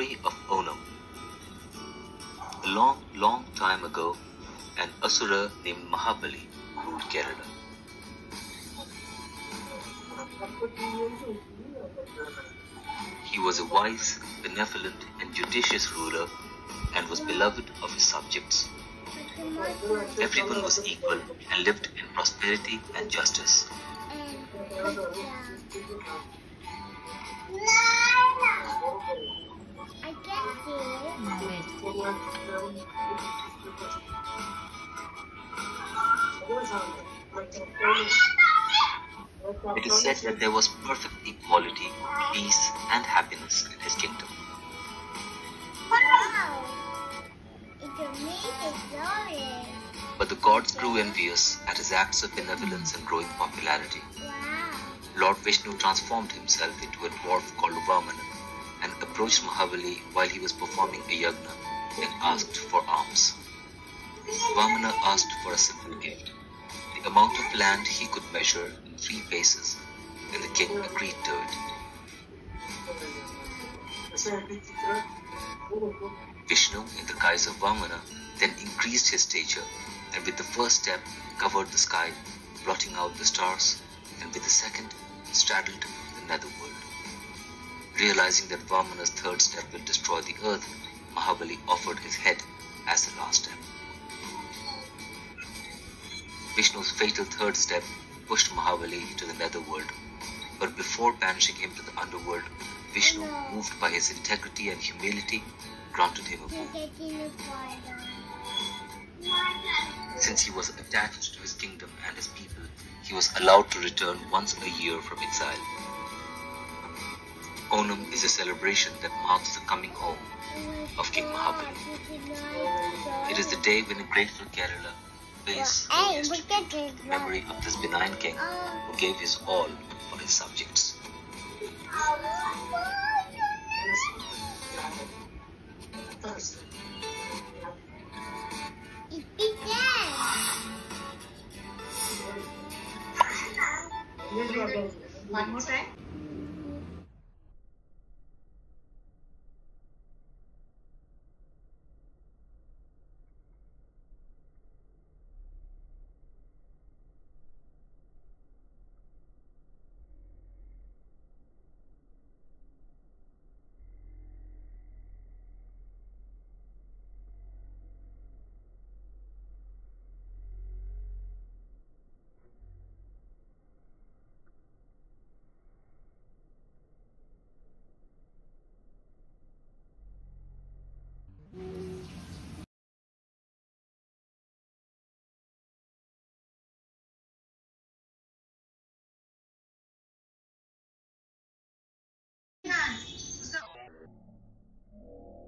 story of Onam. A long, long time ago, an Asura named Mahabali ruled Kerala. He was a wise, benevolent, and judicious ruler and was beloved of his subjects. Everyone was equal and lived in prosperity and justice. Um, I can see it. It is said that there was perfect equality, peace, and happiness in his kingdom. Wow. But the gods grew envious at his acts of benevolence and growing popularity. Wow. Lord Vishnu transformed himself into a dwarf called Vamana and approached Mahabali while he was performing a yagna and asked for alms. Vamana asked for a simple gift, the amount of land he could measure in three paces, and the king agreed to it. Vishnu, in the guise of Vamana, then increased his stature and with the first step covered the sky, blotting out the stars, and with the second straddled the netherworld. Realizing that Vamana's third step will destroy the earth, Mahabali offered his head as the last step. Vishnu's fatal third step pushed Mahabali to the netherworld, but before banishing him to the underworld, Vishnu, moved by his integrity and humility, granted him a boon. You're getting the fire. Since he was attached to his kingdom and his people, he was allowed to return once a year from exile. Onam is a celebration that marks the coming home of King Mahabali. It is the day when a grateful Kerala pays Hey, homage look at this. to the memory of this benign king who gave his all for his subjects. One more time.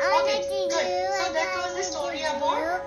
Okay, good. So I that was the story about